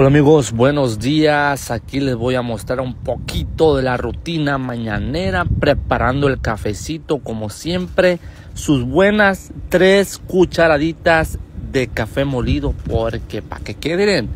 Hola amigos, buenos días. Aquí les voy a mostrar un poquito de la rutina mañanera preparando el cafecito como siempre. Sus buenas tres cucharaditas de café molido porque para que queden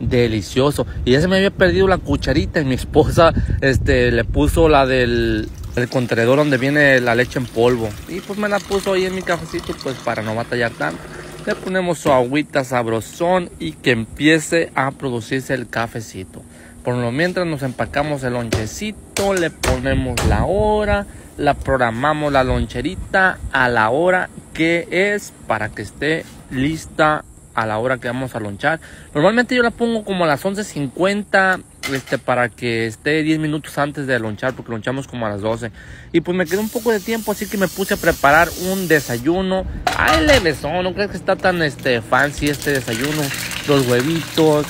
delicioso. Y ya se me había perdido la cucharita y mi esposa este, le puso la del el contenedor donde viene la leche en polvo. Y pues me la puso ahí en mi cafecito pues para no batallar tanto. Le ponemos su agüita sabrosón y que empiece a producirse el cafecito. Por lo mientras nos empacamos el lonchecito, le ponemos la hora, la programamos la loncherita a la hora que es para que esté lista a la hora que vamos a lonchar. Normalmente yo la pongo como a las 11.50 este, para que esté 10 minutos antes de lonchar, porque lonchamos como a las 12. Y pues me quedó un poco de tiempo, así que me puse a preparar un desayuno. Ay, levesón, no crees que está tan este, fancy este desayuno. Los huevitos,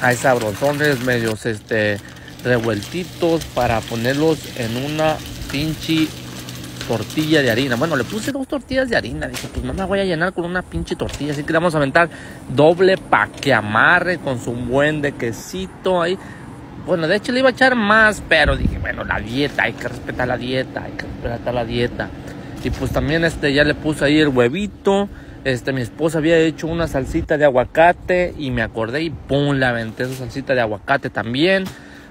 hay sabrosones medios este, revueltitos para ponerlos en una pinche tortilla de harina. Bueno, le puse dos tortillas de harina. Dije, pues no me voy a llenar con una pinche tortilla. Así que le vamos a aventar doble pa' que amarre con su buen de quesito ahí. Bueno, de hecho le iba a echar más, pero dije, bueno, la dieta, hay que respetar la dieta, hay que respetar la dieta. Y pues también este ya le puse ahí el huevito. Este, mi esposa había hecho una salsita de aguacate y me acordé y pum, le aventé esa salsita de aguacate también.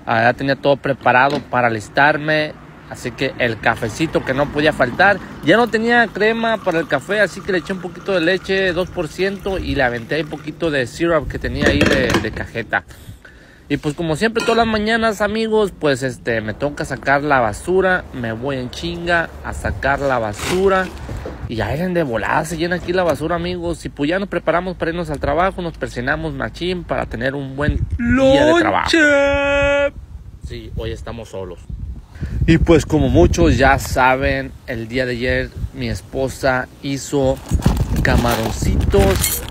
Ah, ya tenía todo preparado para alistarme Así que el cafecito que no podía faltar. Ya no tenía crema para el café, así que le eché un poquito de leche, 2%, y le aventé un poquito de syrup que tenía ahí de, cajeta. Y pues como siempre todas las mañanas amigos, pues este me toca sacar la basura, me voy en chinga a sacar la basura. Y ya eran de volada, se llena aquí la basura amigos. Y pues ya nos preparamos para irnos al trabajo, nos presionamos machín para tener un buen día de trabajo. Sí, hoy estamos solos. Y pues como muchos ya saben, el día de ayer mi esposa hizo camaroncitos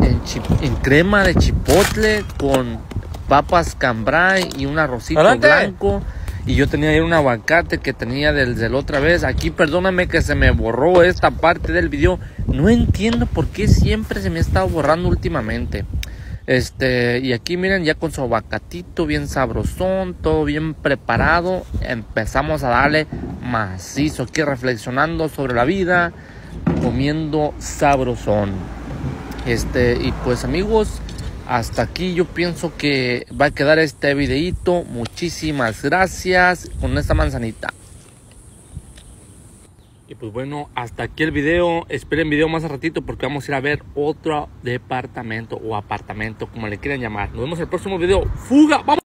en, crema de chipotle con papas cambray y un arrocito blanco. Y yo tenía ahí un aguacate que tenía desde la otra vez. Aquí perdóname que se me borró esta parte del video. No entiendo por qué siempre se me ha estado borrando últimamente. Este, y aquí miren ya con su aguacatito bien sabrosón, todo bien preparado. Empezamos a darle macizo aquí reflexionando sobre la vida, comiendo sabrosón. Este, y pues amigos, hasta aquí yo pienso que va a quedar este videito. Muchísimas gracias con esta manzanita. Y pues bueno, hasta aquí el video. Esperen video más a ratito porque vamos a ir a ver otro departamento o apartamento, como le quieran llamar. Nos vemos en el próximo video. ¡Fuga! ¡Vamos!